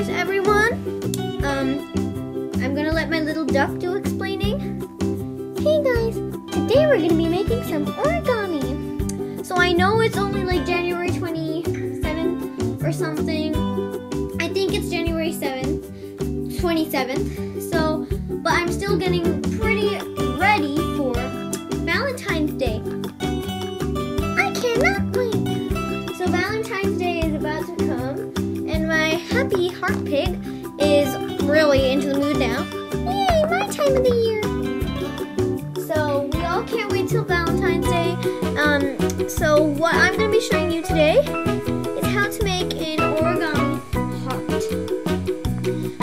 Anyways, everyone, um, I'm gonna let my little duck do explaining. Hey guys, today we're gonna be making some origami. So I know it's only like January 27th or something. I think it's January 7th, 27th. So, but I'm still getting happy heart pig is really into the mood now. Yay, my time of the year. So we all can't wait till Valentine's Day. Um, so what I'm going to be showing you today is how to make an origami heart.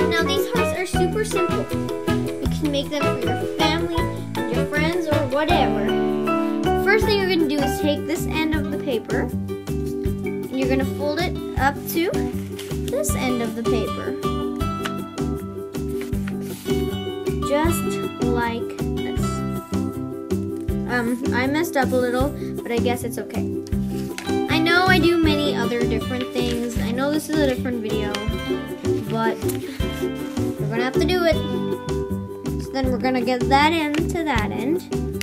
Now these hearts are super simple. You can make them for your family, your friends, or whatever. First thing you're going to do is take this end of the paper and you're going to fold it up to this end of the paper. Just like this. Um, I messed up a little, but I guess it's okay. I know I do many other different things. I know this is a different video, but we're gonna have to do it. So then we're gonna get that end to that end,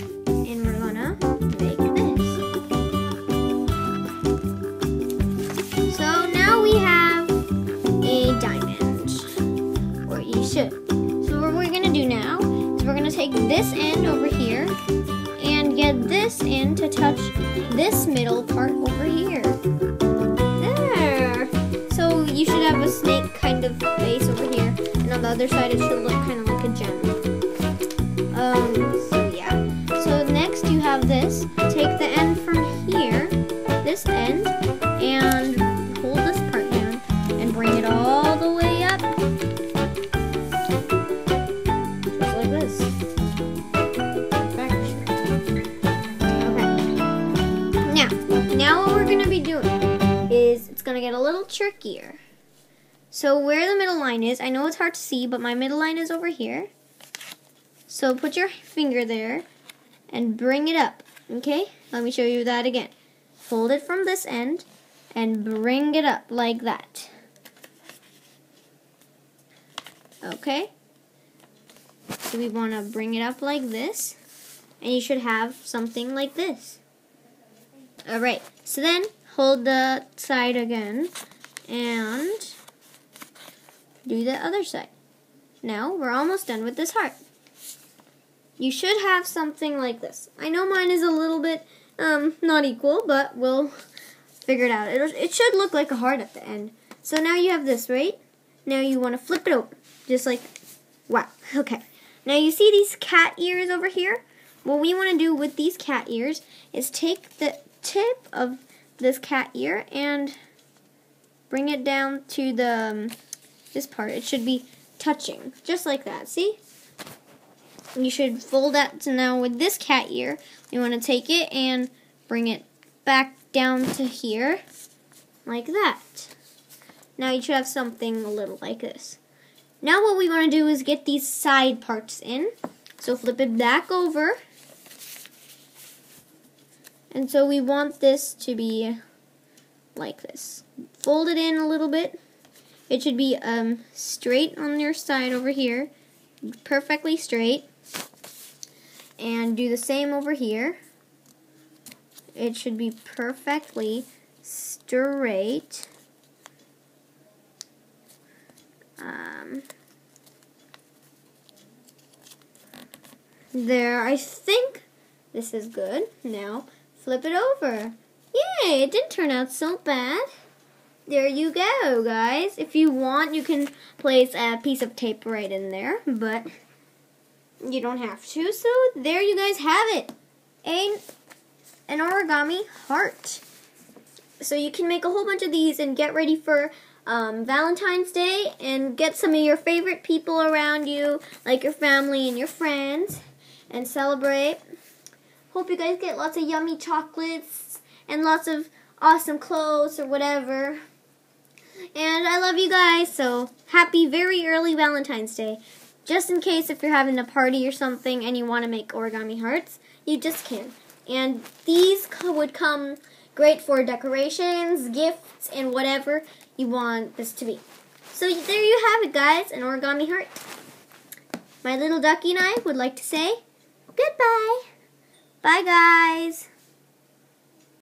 take this end over here and get this end to touch this middle part over here. There. So you should have a snake kind of face over here, and on the other side it should look kind of Now, what we're gonna be doing is it's gonna get a little trickier. So where the middle line is, I know it's hard to see, but my middle line is over here. So put your finger there and bring it up. Okay? Let me show you that again. Fold it from this end and bring it up like that. Okay? So we want to bring it up like this. And you should have something like this. Alright, so then hold the side again and do the other side. Now we're almost done with this heart. You should have something like this. I know mine is a little bit um, not equal, but we'll figure it out. It'll, it should look like a heart at the end. So now you have this, right? Now you want to flip it over, just like, wow, okay. Now you see these cat ears over here? What we want to do with these cat ears is take the tip of this cat ear and bring it down to the um, this part. It should be touching, just like that. See? You should fold that. So now with this cat ear, you want to take it and bring it back down to here, like that. Now you should have something a little like this. Now what we want to do is get these side parts in. So flip it back over. And so we want this to be like this. Fold it in a little bit. It should be um, straight on your side over here. Perfectly straight. And do the same over here. It should be perfectly straight. Um, there, I think this is good. Now, flip it over. Yay, it didn't turn out so bad. There you go, guys. If you want, you can place a piece of tape right in there, but you don't have to. So there you guys have it. A, an origami heart. So you can make a whole bunch of these and get ready for um, Valentine's Day and get some of your favorite people around you, like your family and your friends, and celebrate. Hope you guys get lots of yummy chocolates and lots of awesome clothes or whatever. And I love you guys, so happy very early Valentine's Day. Just in case if you're having a party or something and you want to make origami hearts, you just can. And these would come great for decorations, gifts, and whatever you want this to be. So there you have it, guys, an origami heart. My little ducky and I would like to say goodbye. Bye, guys.